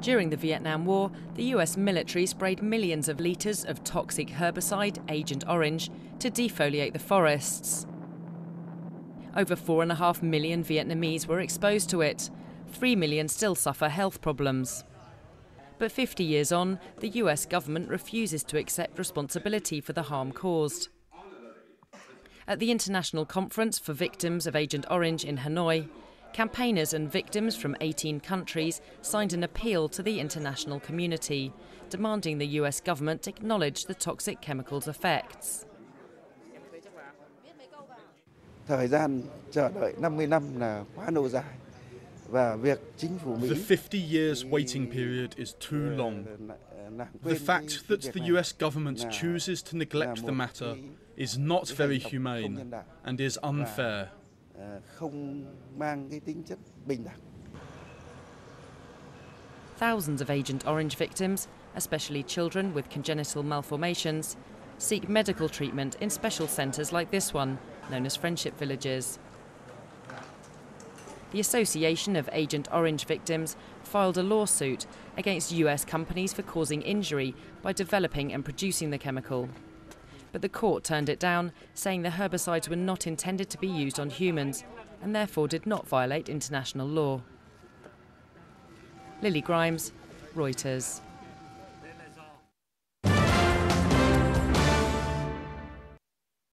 During the Vietnam War, the US military sprayed millions of litres of toxic herbicide, Agent Orange, to defoliate the forests. Over 4.5 million Vietnamese were exposed to it. 3 million still suffer health problems. But 50 years on, the US government refuses to accept responsibility for the harm caused. At the International Conference for Victims of Agent Orange in Hanoi, campaigners and victims from 18 countries signed an appeal to the international community, demanding the US government acknowledge the toxic chemicals' effects. Thời gian chờ đợi 50 năm là quá lâu dài. The 50 years waiting period is too long. The fact that the US government chooses to neglect the matter is not very humane and is unfair. Thousands of Agent Orange victims, especially children with congenital malformations, seek medical treatment in special centres like this one, known as Friendship Villages the Association of Agent Orange Victims filed a lawsuit against US companies for causing injury by developing and producing the chemical. But the court turned it down, saying the herbicides were not intended to be used on humans and therefore did not violate international law. Lily Grimes, Reuters.